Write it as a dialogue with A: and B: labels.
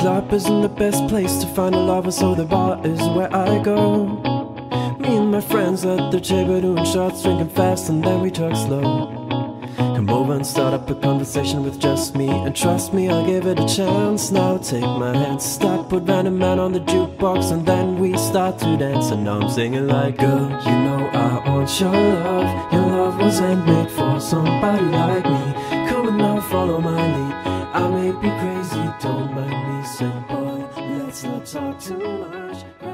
A: club isn't the best place to find a lover, so the bar is where I go. Me and my friends at the table doing shots, drinking fast, and then we talk slow. Come over and start up a conversation with just me And trust me, I'll give it a chance. Now take my hand, stop, put Van the Man on the jukebox And then we start to dance. And now I'm singing like Girl, you know I want your love. Your love wasn't made for somebody like me. Come and now follow my lead. I may be crazy, don't mind me Let's not talk too much